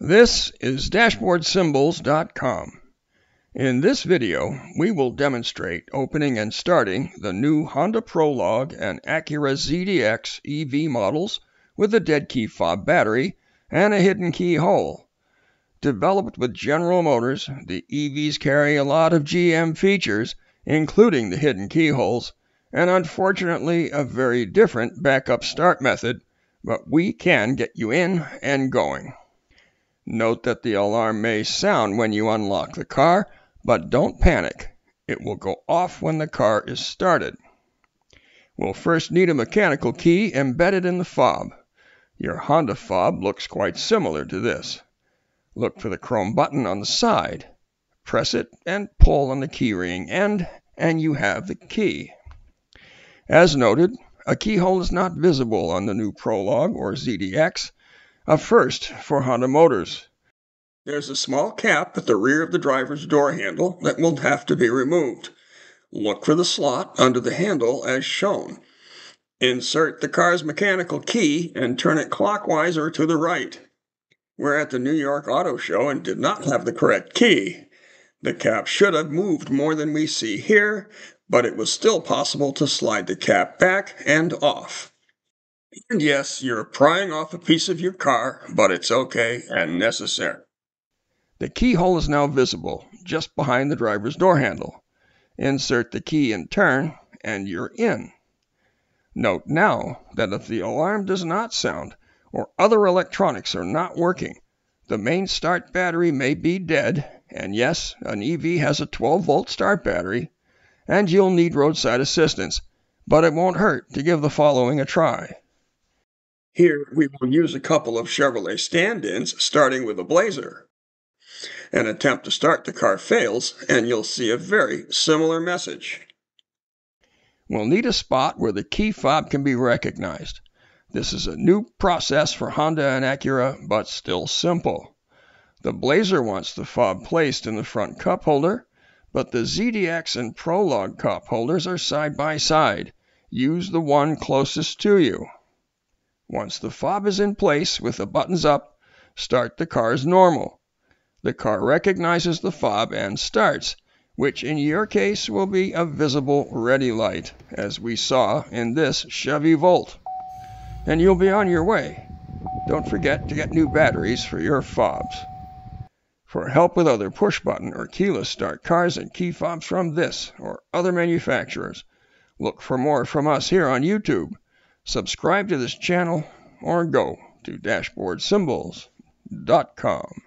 This is DashboardSymbols.com. In this video, we will demonstrate opening and starting the new Honda Prologue and Acura ZDX EV models with a dead key fob battery and a hidden key hole. Developed with General Motors, the EVs carry a lot of GM features, including the hidden keyholes, and unfortunately a very different backup start method, but we can get you in and going. Note that the alarm may sound when you unlock the car, but don't panic. It will go off when the car is started. We'll first need a mechanical key embedded in the fob. Your Honda fob looks quite similar to this. Look for the chrome button on the side. Press it and pull on the keyring end, and you have the key. As noted, a keyhole is not visible on the new Prologue or ZDX, a first for Honda Motors. There's a small cap at the rear of the driver's door handle that will have to be removed. Look for the slot under the handle as shown. Insert the car's mechanical key and turn it clockwise or to the right. We're at the New York Auto Show and did not have the correct key. The cap should have moved more than we see here, but it was still possible to slide the cap back and off. And yes, you're prying off a piece of your car, but it's okay and necessary. The keyhole is now visible just behind the driver's door handle. Insert the key and turn, and you're in. Note now that if the alarm does not sound or other electronics are not working, the main start battery may be dead, and yes, an EV has a 12 volt start battery, and you'll need roadside assistance, but it won't hurt to give the following a try. Here we will use a couple of Chevrolet stand-ins, starting with a Blazer. An attempt to start the car fails, and you'll see a very similar message. We'll need a spot where the key fob can be recognized. This is a new process for Honda and Acura, but still simple. The Blazer wants the fob placed in the front cup holder, but the ZDX and Prologue cup holders are side by side. Use the one closest to you. Once the fob is in place with the buttons up, start the car as normal. The car recognizes the fob and starts, which in your case will be a visible ready light, as we saw in this Chevy Volt. And you'll be on your way. Don't forget to get new batteries for your fobs. For help with other push button or keyless start cars and key fobs from this or other manufacturers, look for more from us here on YouTube subscribe to this channel, or go to dashboardsymbols.com.